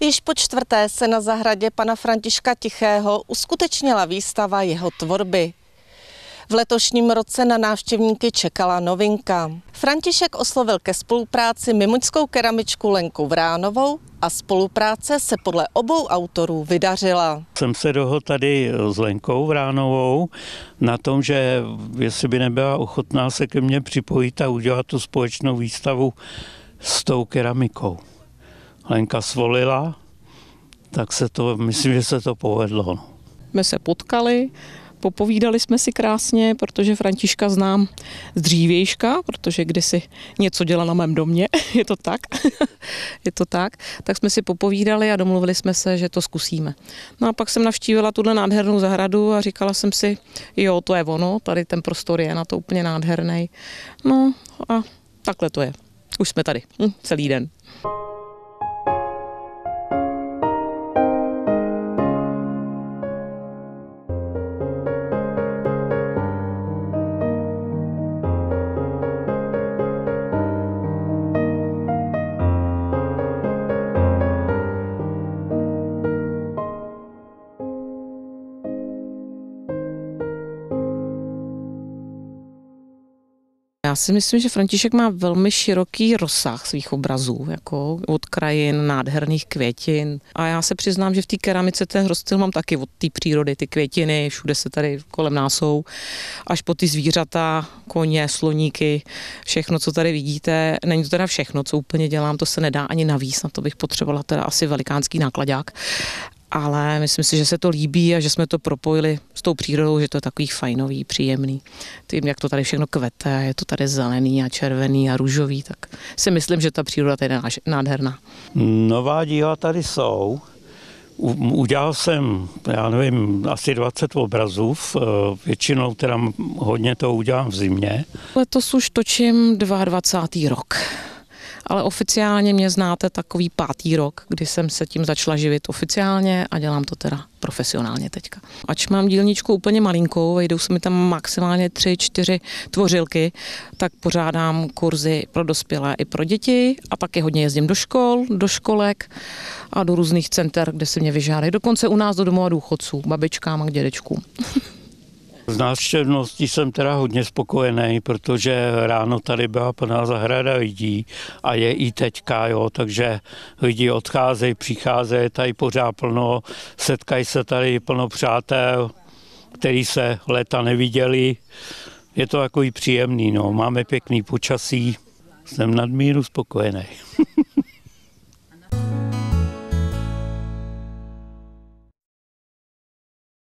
Již po čtvrté se na zahradě pana Františka Tichého uskutečnila výstava jeho tvorby. V letošním roce na návštěvníky čekala novinka. František oslovil ke spolupráci mimoňskou keramičku Lenku Vránovou a spolupráce se podle obou autorů vydařila. Jsem se dohodl tady s Lenkou Vránovou na tom, že jestli by nebyla ochotná se ke mně připojit a udělat tu společnou výstavu s tou keramikou. Lenka svolila, tak se to, myslím, že se to povedlo. My se potkali, Popovídali jsme si krásně, protože Františka znám z dřívějška, protože kdysi něco dělal na mém domě, je to tak, je to tak, tak jsme si popovídali a domluvili jsme se, že to zkusíme. No a pak jsem navštívila tuhle nádhernou zahradu a říkala jsem si, jo, to je ono, tady ten prostor je na to úplně nádherný. No a takhle to je. Už jsme tady hm, celý den. Já si myslím, že František má velmi široký rozsah svých obrazů, jako od krajin, nádherných květin. A já se přiznám, že v té keramice ten hrostil mám taky od té přírody, ty květiny, všude se tady kolem nás jsou, až po ty zvířata, koně, sloníky, všechno, co tady vidíte. Není to teda všechno, co úplně dělám, to se nedá ani navíc, na to bych potřebovala teda asi velikánský nákladák ale myslím si, že se to líbí a že jsme to propojili s tou přírodou, že to je takový fajnový, příjemný. Tím, jak to tady všechno kvete, je to tady zelený a červený a růžový, tak si myslím, že ta příroda tady je nádherná. Nová díla tady jsou. Udělal jsem, já nevím, asi 20 obrazů, většinou teda hodně to udělám v zimě. Letos už točím 22. rok ale oficiálně mě znáte takový pátý rok, kdy jsem se tím začala živit oficiálně a dělám to teda profesionálně teďka. Ač mám dílničku úplně malinkou, vejdou se mi tam maximálně tři, čtyři tvořilky, tak pořádám kurzy pro dospělé i pro děti a taky hodně jezdím do škol, do školek a do různých center, kde se mě vyžádají. Dokonce u nás do domova důchodců, babičkám a k dědečkům. Z návštěvností jsem teda hodně spokojený, protože ráno tady byla plná zahrada lidí a je i teďka, jo, takže lidi odcházejí, přicházejí tady pořád plno, setkají se tady plno přátel, který se léta neviděli. Je to takový příjemný, no. máme pěkný počasí, jsem nadmíru spokojený.